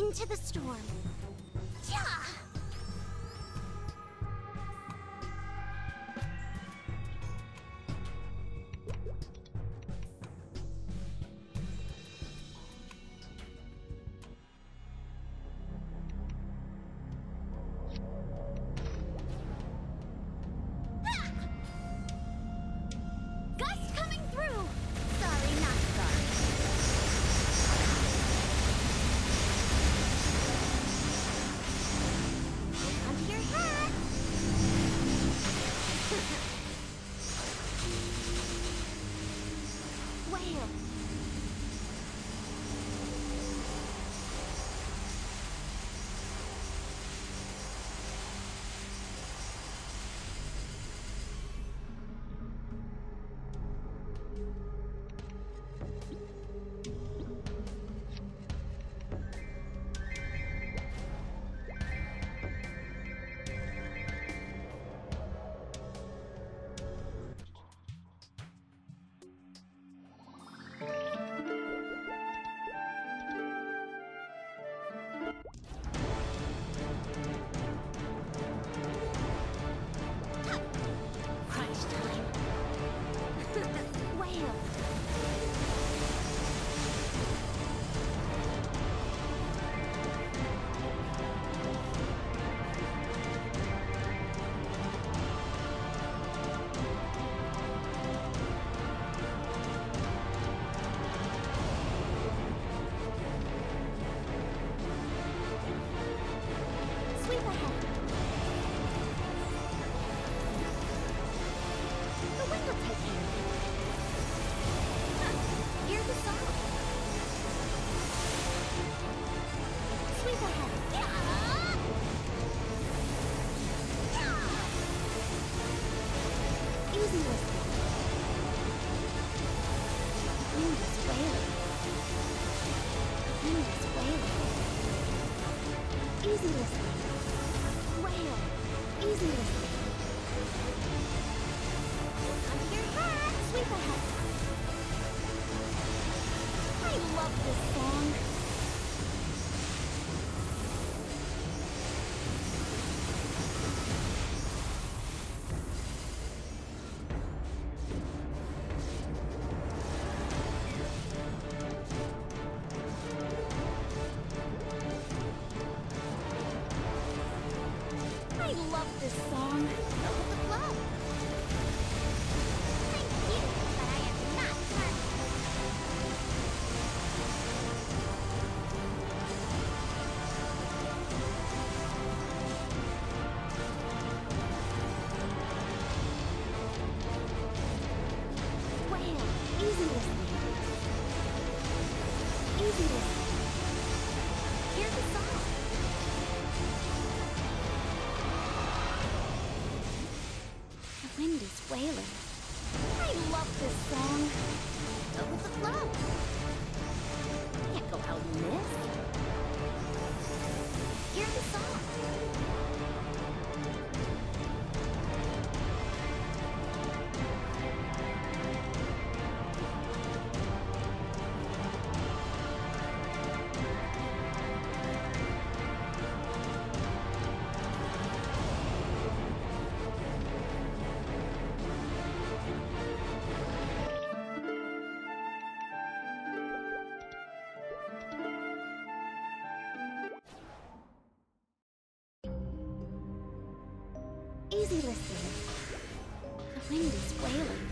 into the storm. Yeah! Thank you. Easy listening. The wind is wailing.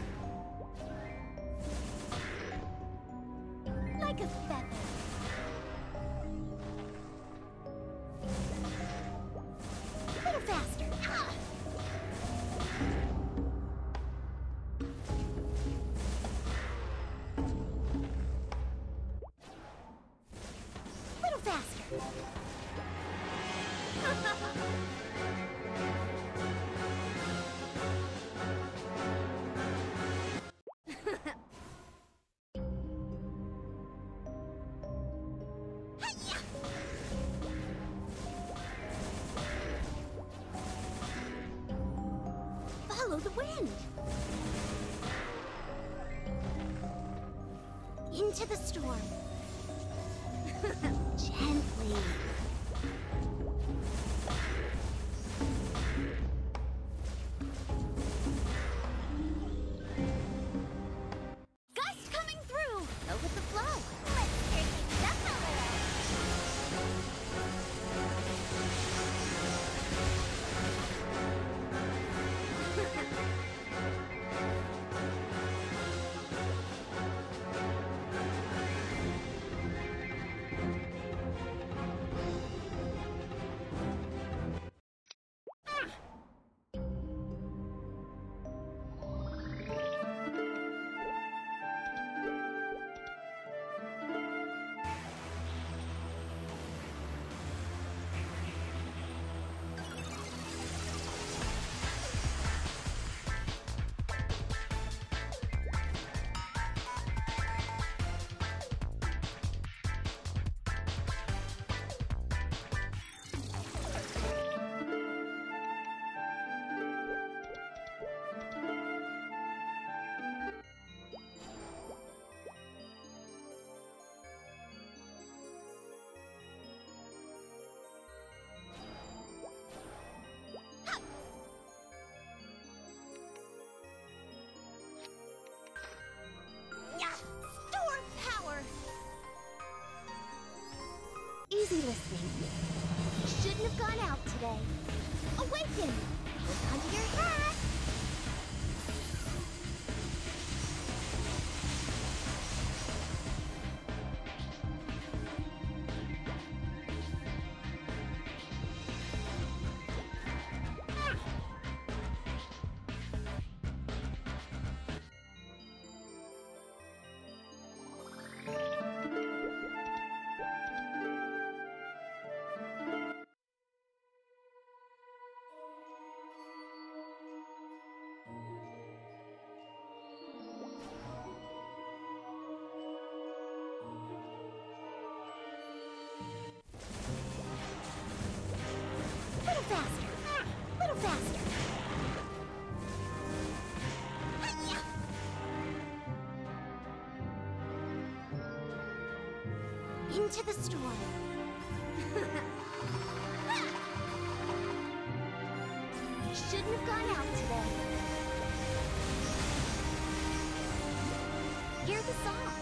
the wind. Into the storm. Gently. You shouldn't have gone out today. Awaken. Hold onto your hat. Faster. Little faster. Into the storm. You shouldn't have gone out today. Hear the song.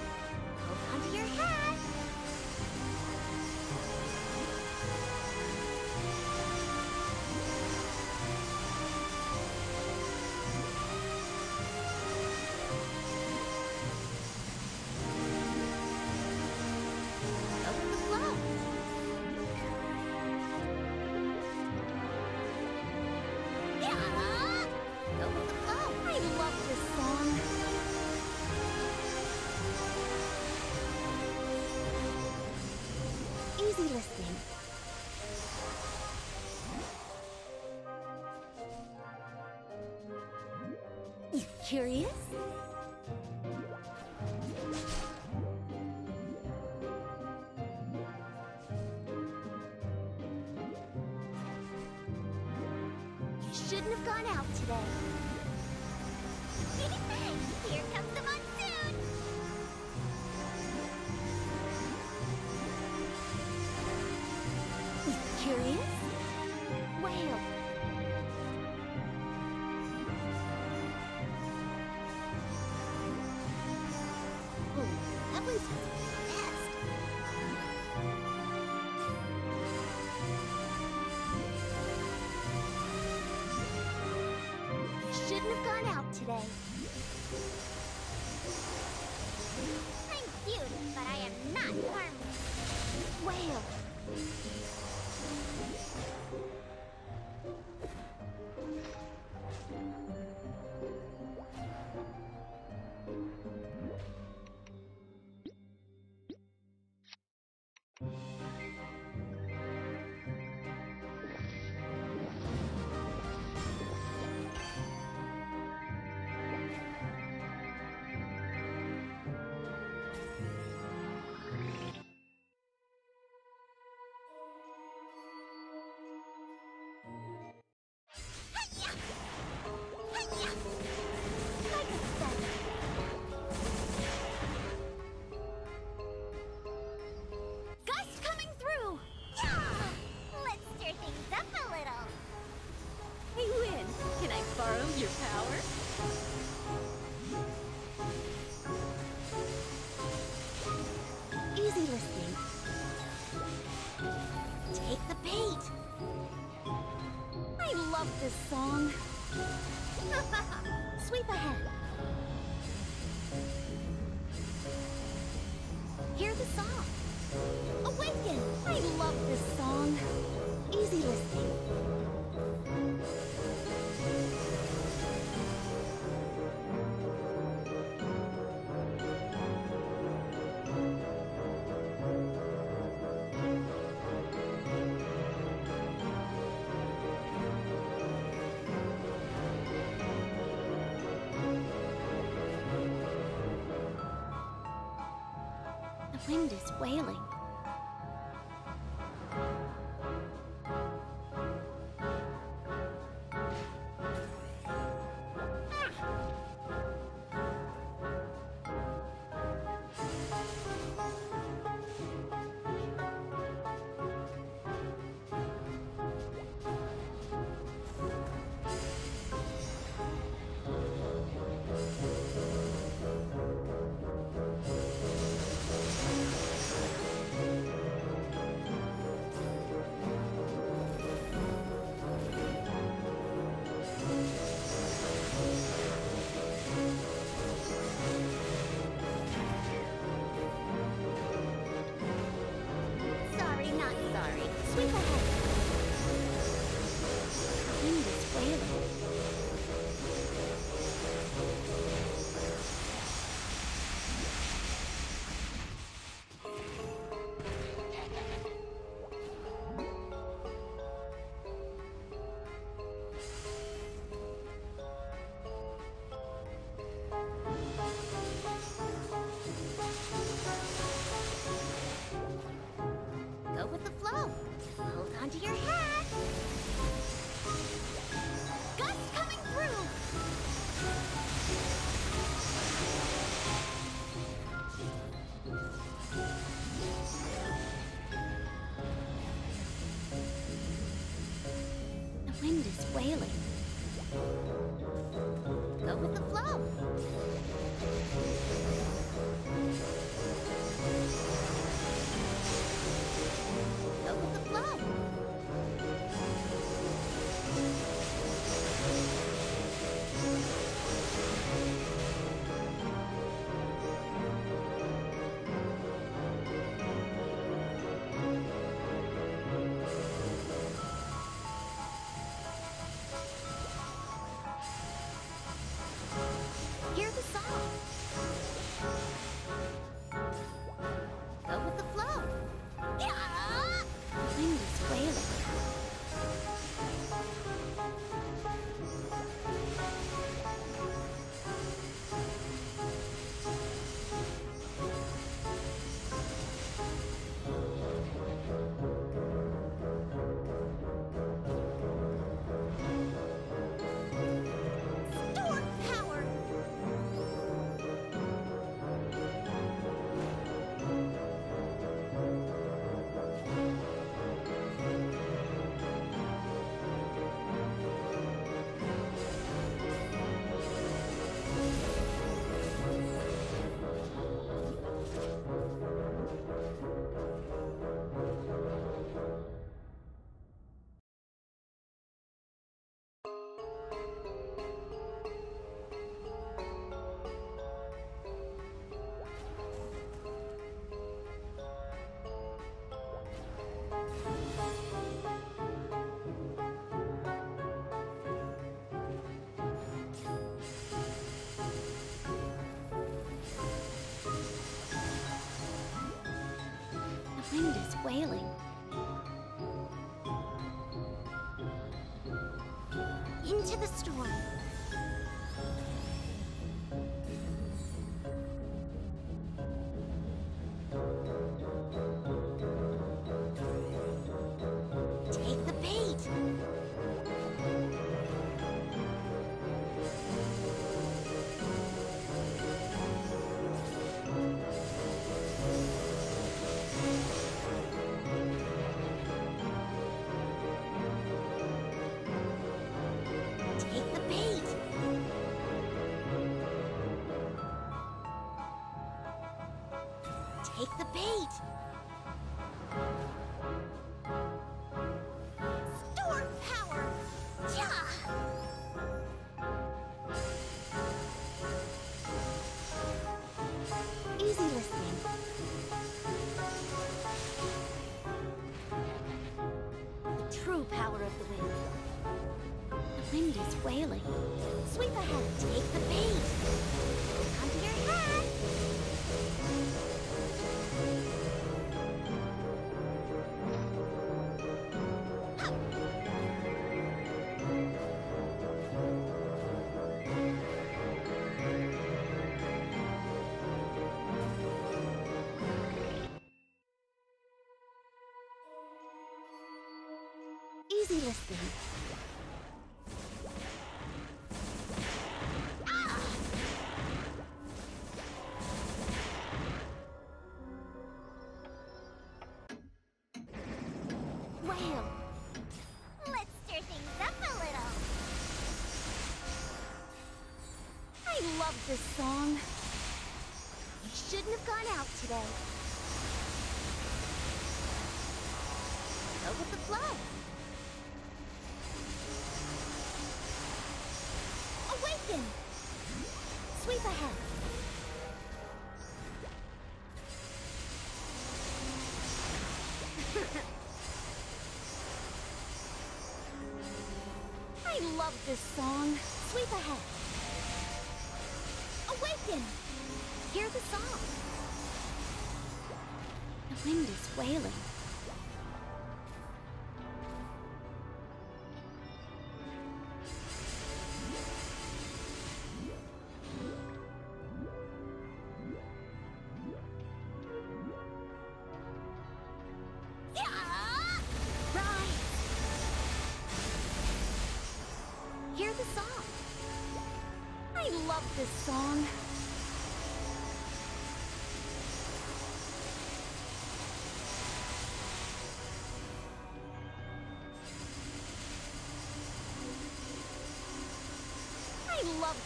Curious? You shouldn't have gone out today. Here comes the monsoon! Today. I'm cute, but I am not harmless. Whale. The wind is wailing. The wailing. Into the storm. Wind is wailing. Sweep ahead, take the bait. Onto your head. Easy listening. This song. You shouldn't have gone out today. Go with the flow. Awaken! Sweep ahead. I love this song. Sweep ahead. The song. The wind is wailing.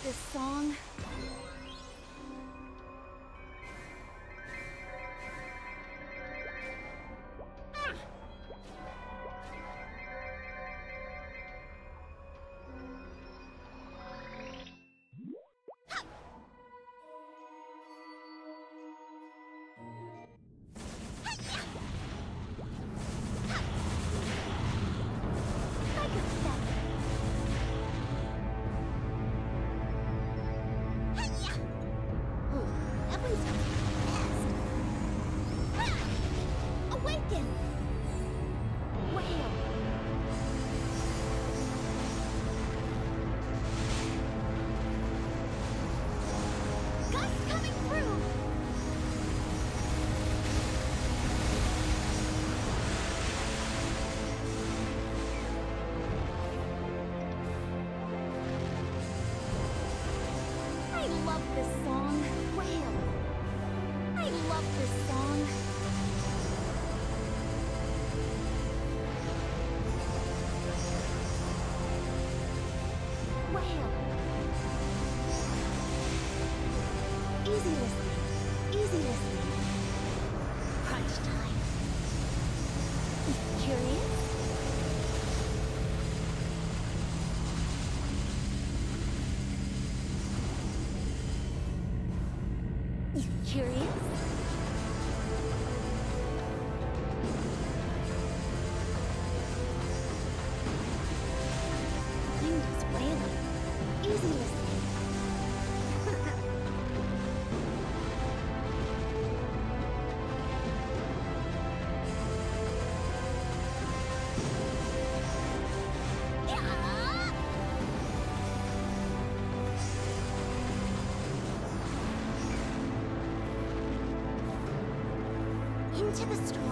This song. Into the storm.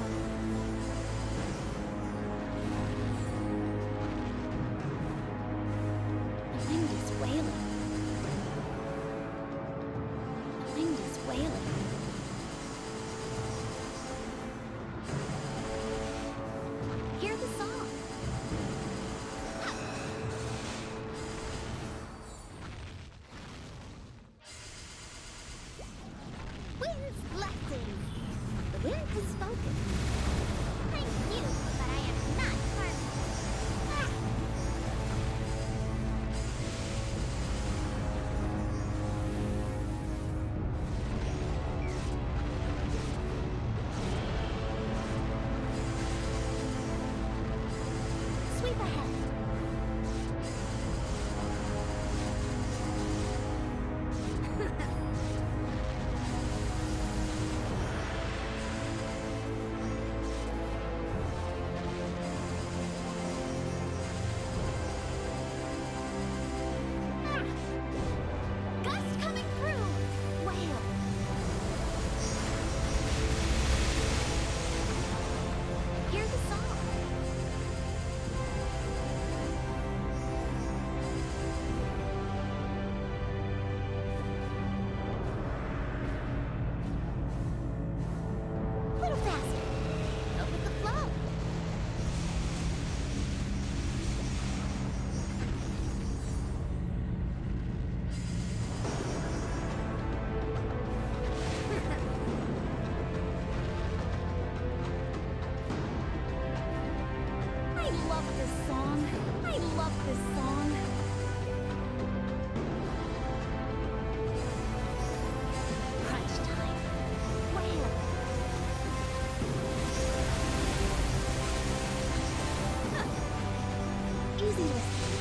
Easy.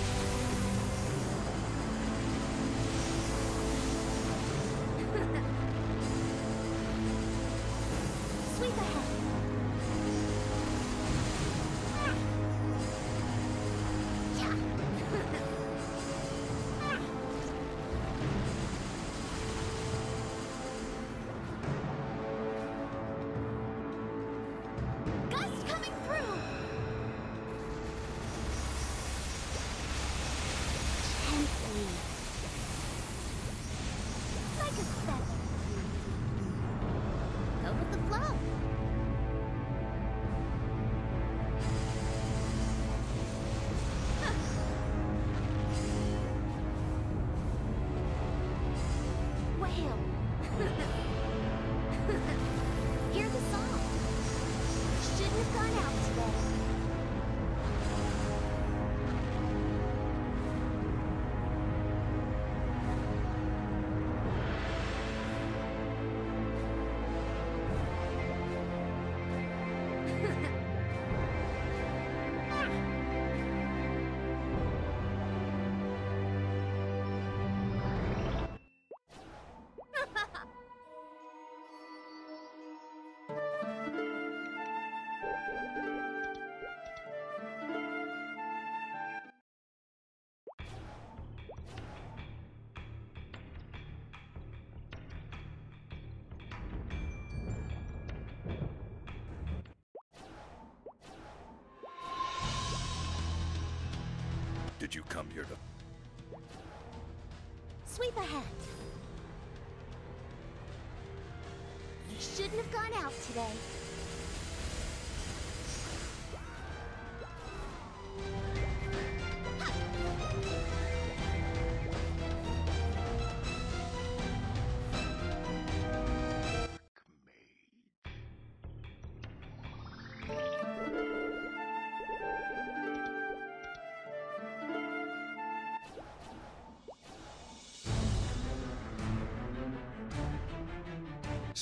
did you come here to... Sweep ahead. You shouldn't have gone out today.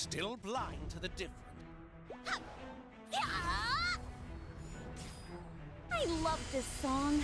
Still blind to the difference. I love this song.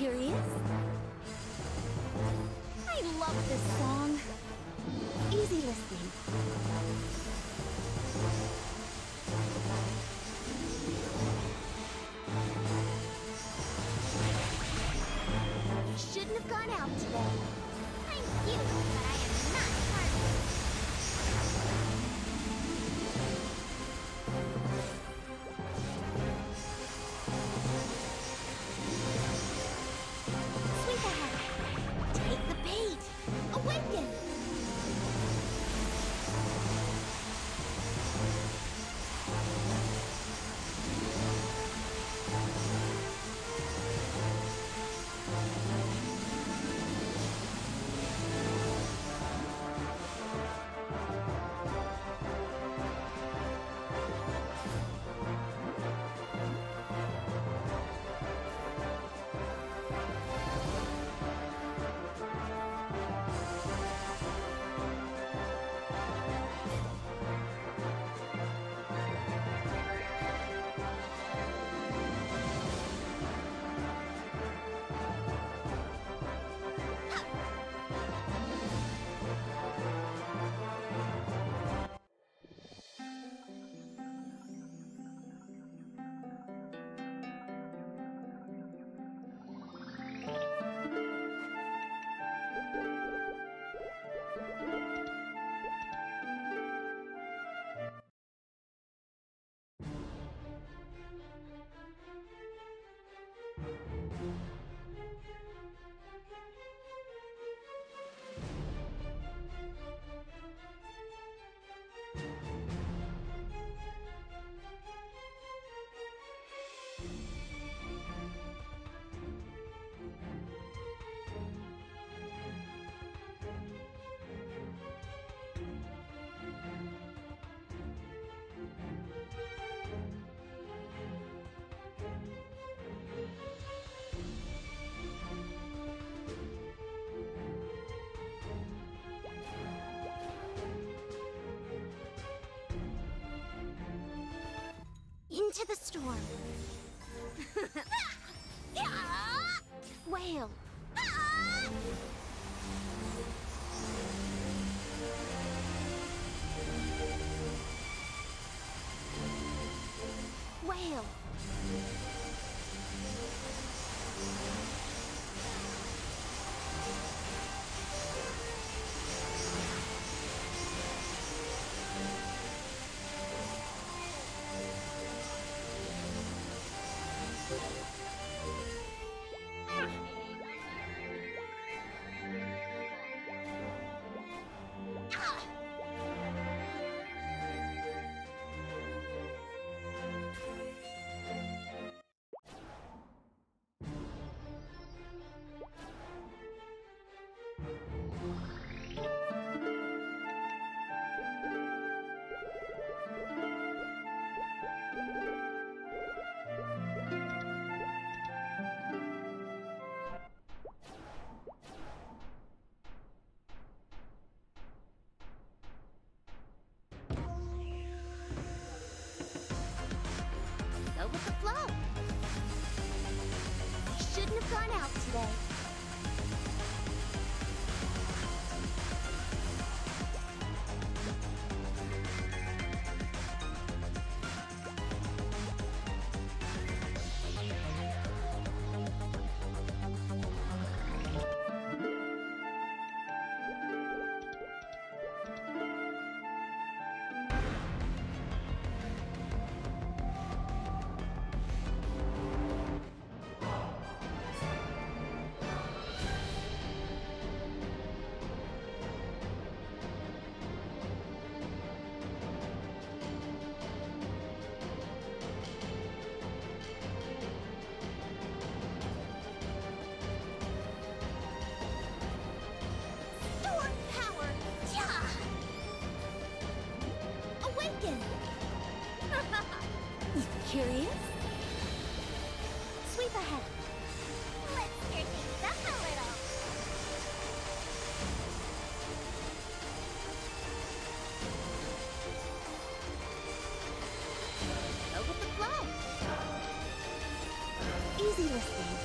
Curious? Into the storm. Whale. Gone out today. Curious? Sweep ahead. Let's things up a little. Go with the flow. Easy listening.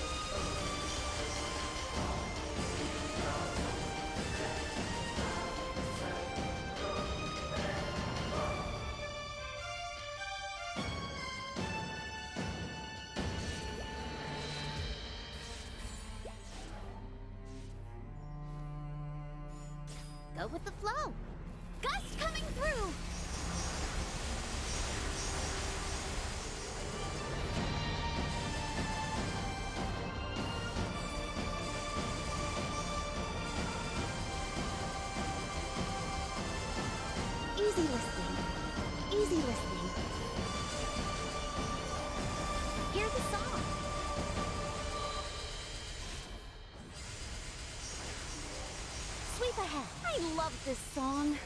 Go with the flow. Gust coming through! On.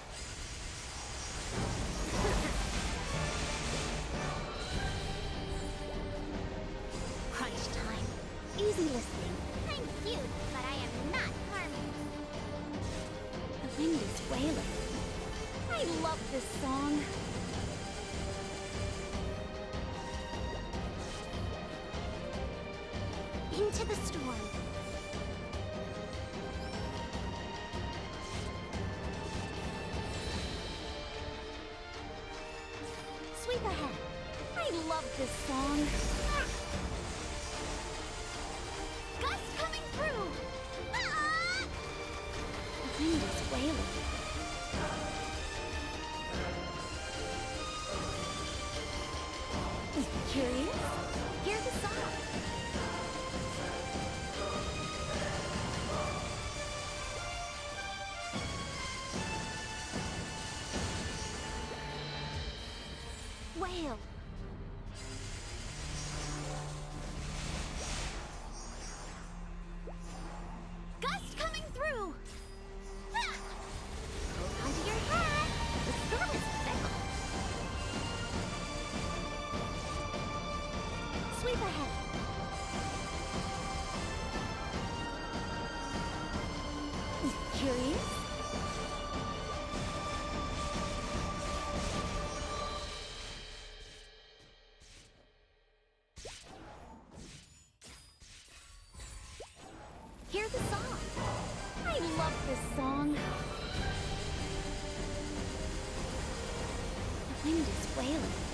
I love this song. song. The wind is wailing.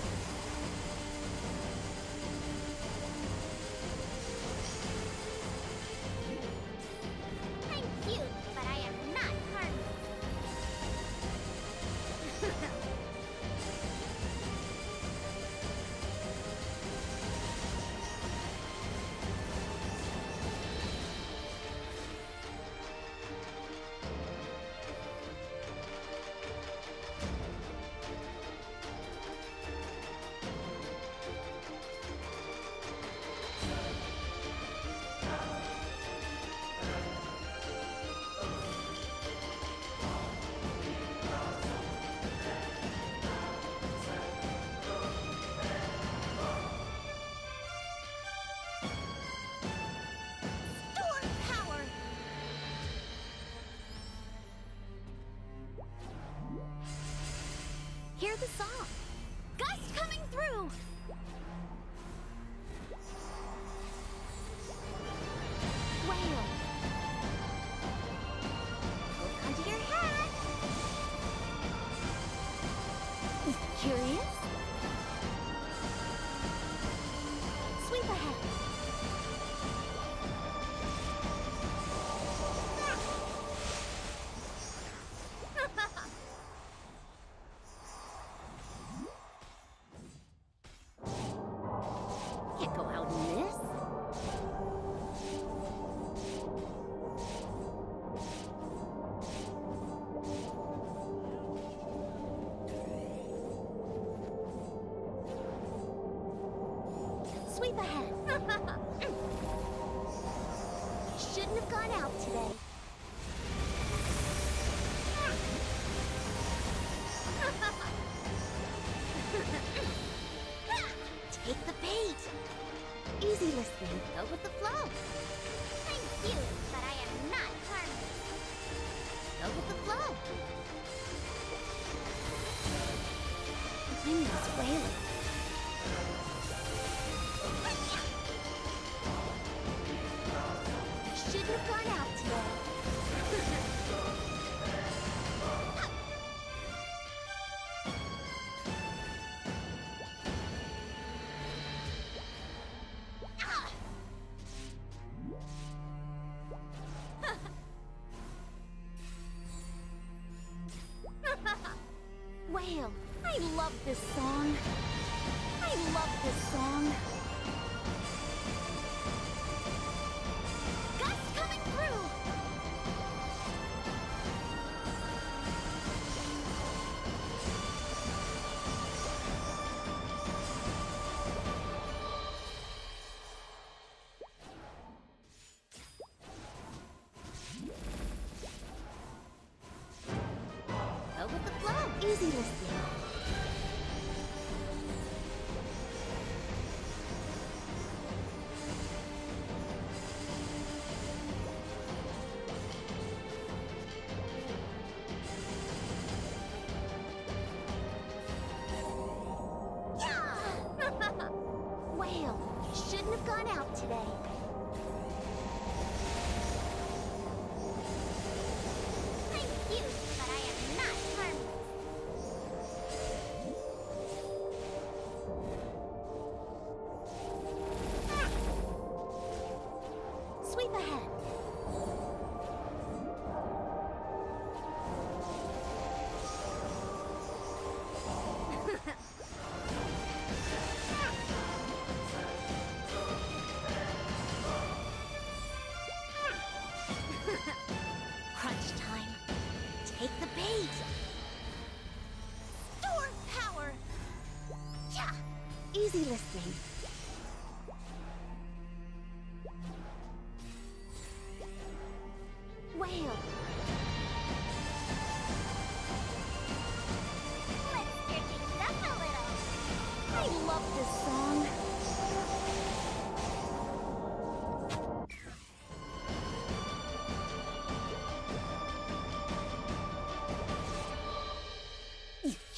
the song. Flow.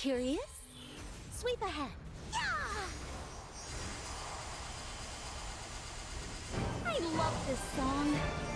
Curious? Sweep ahead. Yeah! I love this song.